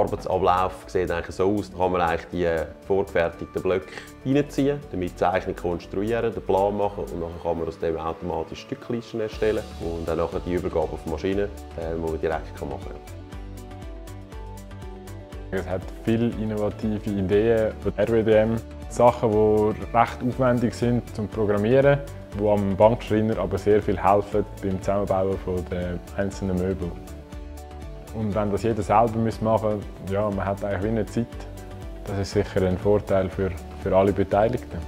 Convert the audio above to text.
Arbeitsablauf sieht eigentlich so aus, da kann man eigentlich die vorgefertigten Blöcke reinziehen, damit Zeichnung konstruieren, den Plan machen und dann kann man aus dem automatisch Stücklisten erstellen und dann nachher die Übergabe auf die Maschine, die man direkt machen kann. Es hat viele innovative Ideen für RWDM, Sachen, die recht aufwendig sind zum Programmieren, die am Bankschreiner aber sehr viel helfen beim Zusammenbauen der einzelnen Möbel. Und wenn das jeder selber machen müsste, ja, man hat eigentlich wenig Zeit. Das ist sicher ein Vorteil für, für alle Beteiligten.